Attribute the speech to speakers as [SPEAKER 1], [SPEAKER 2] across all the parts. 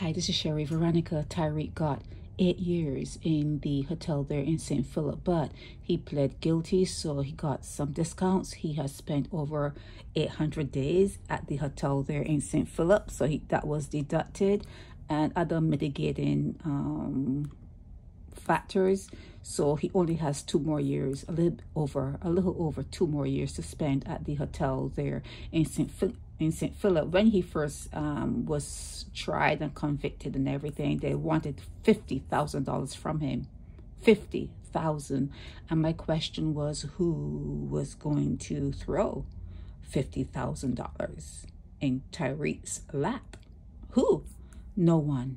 [SPEAKER 1] Hi, this is Sheri Veronica. Tyrique got eight years in the hotel there in St. Philip, but he pled guilty, so he got some discounts. He has spent over 800 days at the hotel there in St. Philip, so he, that was deducted, and other mitigating um, factors. So he only has two more years, a little over, a little over two more years to spend at the hotel there in St. Philip in St. Philip, when he first um, was tried and convicted and everything, they wanted $50,000 from him. 50,000. And my question was, who was going to throw $50,000 in Tyrique's lap? Who? No one.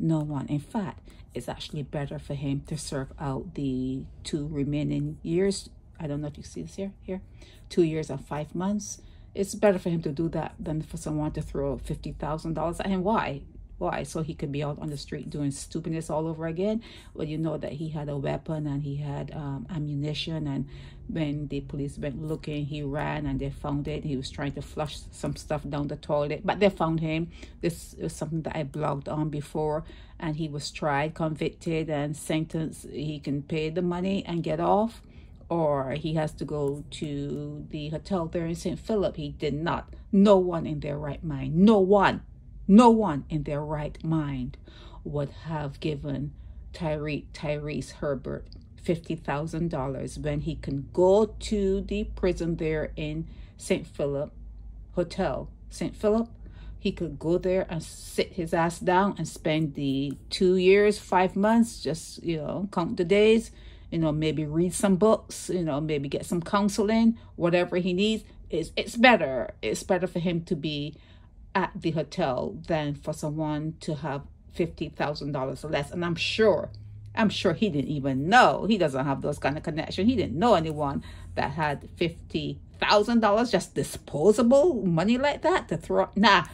[SPEAKER 1] No one. In fact, it's actually better for him to serve out the two remaining years. I don't know if you see this here. Here, two years and five months it's better for him to do that than for someone to throw $50,000 at him. Why? Why? So he could be out on the street doing stupidness all over again? Well, you know that he had a weapon and he had um, ammunition. And when the police went looking, he ran and they found it. He was trying to flush some stuff down the toilet, but they found him. This is something that I blogged on before. And he was tried, convicted, and sentenced. He can pay the money and get off or he has to go to the hotel there in St. Philip. He did not. No one in their right mind, no one, no one in their right mind would have given Tyrique Tyrese Herbert $50,000 when he can go to the prison there in St. Philip Hotel. St. Philip, he could go there and sit his ass down and spend the two years, five months, just, you know, count the days you know, maybe read some books, you know, maybe get some counseling, whatever he needs. It's, it's better. It's better for him to be at the hotel than for someone to have $50,000 or less. And I'm sure, I'm sure he didn't even know. He doesn't have those kind of connections. He didn't know anyone that had $50,000 just disposable money like that to throw. Nah,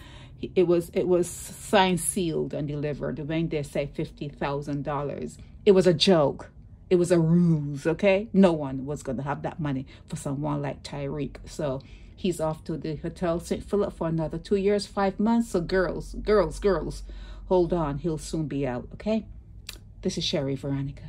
[SPEAKER 1] it was, it was signed, sealed, and delivered when they say $50,000. It was a joke it was a ruse, okay? No one was going to have that money for someone like Tyrique. So he's off to the Hotel St. Philip for another two years, five months. So girls, girls, girls, hold on. He'll soon be out, okay? This is Sheri Veronica.